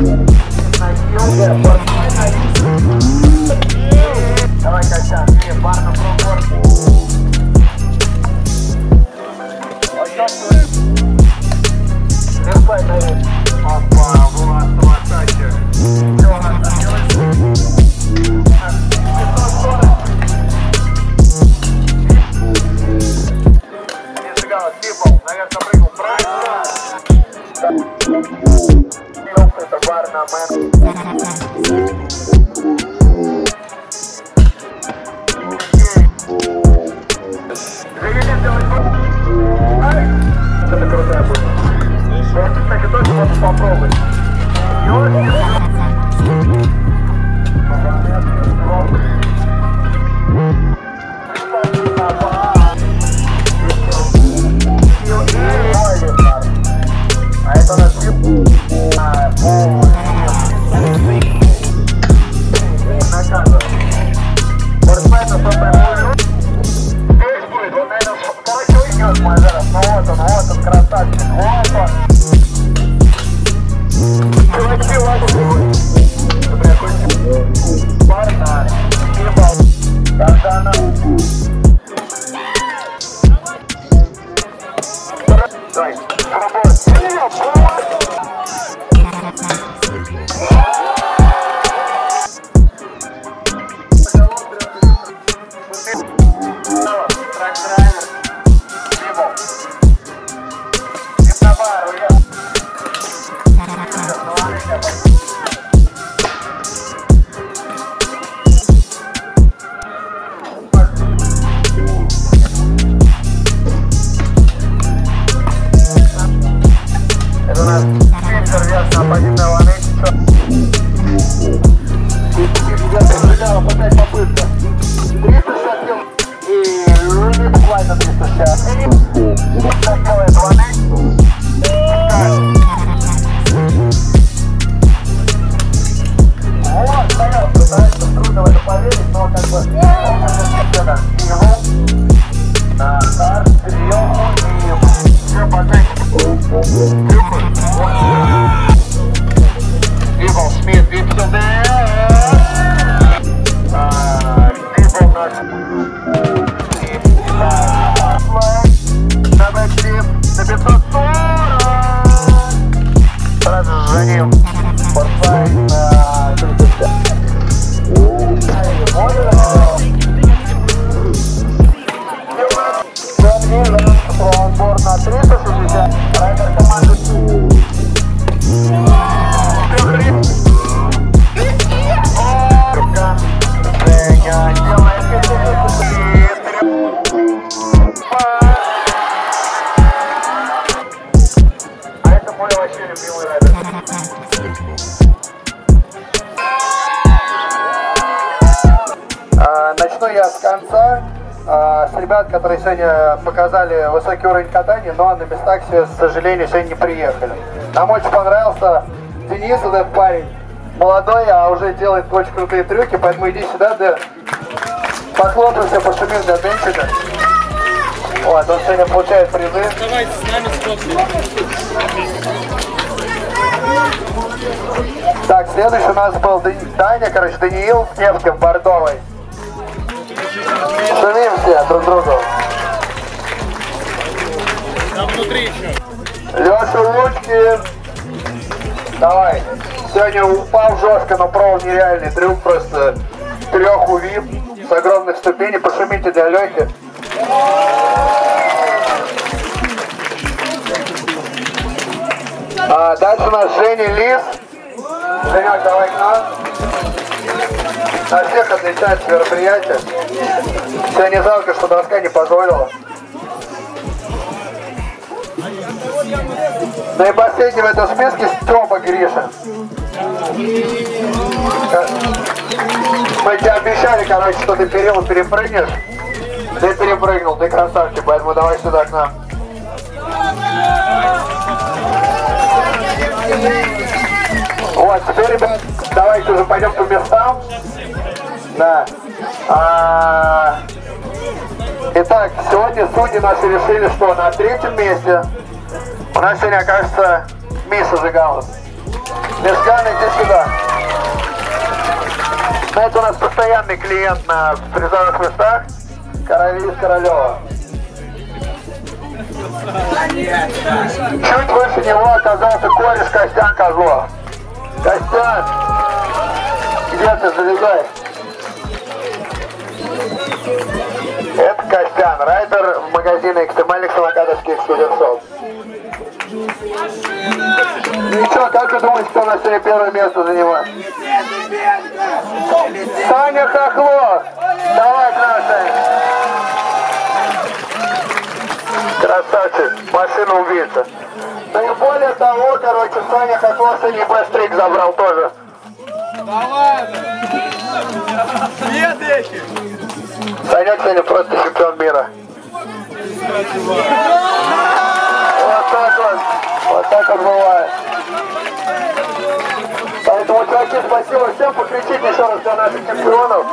Like, you don't get Это барна, мэн. Фильтр вес на позитивного нычеча. Ребята, опять попытка. 367 и ну, не буквально 360. Так делает ванны. Вот, понятно, да, это трудно в это поверить, но как бы это его, а, стар, прием и все потом. People not. Начну я с конца. А, С ребят, которые сегодня показали высокий уровень катания, но на местах к сожалению, сегодня не приехали. Нам очень понравился Денис, этот парень. Молодой, а уже делает очень крутые трюки, поэтому иди сюда, Дэн. Похлопаемся, пошумим для Денчика. Вот, он сегодня получает призы. Давайте с нами. Так, следующий у нас был Даня, короче, Даниил с Невкой в Бордовой. Шумим все друг другу. Там внутри еще. Леша Лучкин. Давай. Сегодня упал жестко, но провал нереальный. Трюк просто трех увип с огромных ступеней. Пошумите для Лехи. А, дальше у нас Женя Лис. Женек, давай к нам. На всех отличается мероприятие. Сегодня жалко, что доска не позволила. Ну и последний в этом списке Степа Гриша. Мы тебе обещали, короче, что ты период перепрыгнешь. Ты перепрыгнул, ты красавчик, поэтому давай сюда к нам. Теперь, ребят, давайте уже пойдем по местам. Да. А, Итак, сегодня судьи наши решили, что на третьем месте у нас сегодня окажется Миша Жигалов. Мешкан, иди сюда. Ну, это у нас постоянный клиент на призовых местах. Короли Королева. Чуть выше него оказался кореш Костян Козлов. Костян, где ты залезай? Это Костян, райдер магазина экстремальных самокатовских супершоп. Ну и что, как вы думаете, кто на сегодня первое место занимает? Саня Хохло! Давай, красавец! Красавчик, машина убийца. Ну и более того, короче, Хохло сегодня быстрик забрал тоже. Санек сегодня просто чемпион мира. Вот так вот. Вот так вот бывает. Поэтому, чуваки, спасибо всем. Покричите еще раз для наших чемпионов.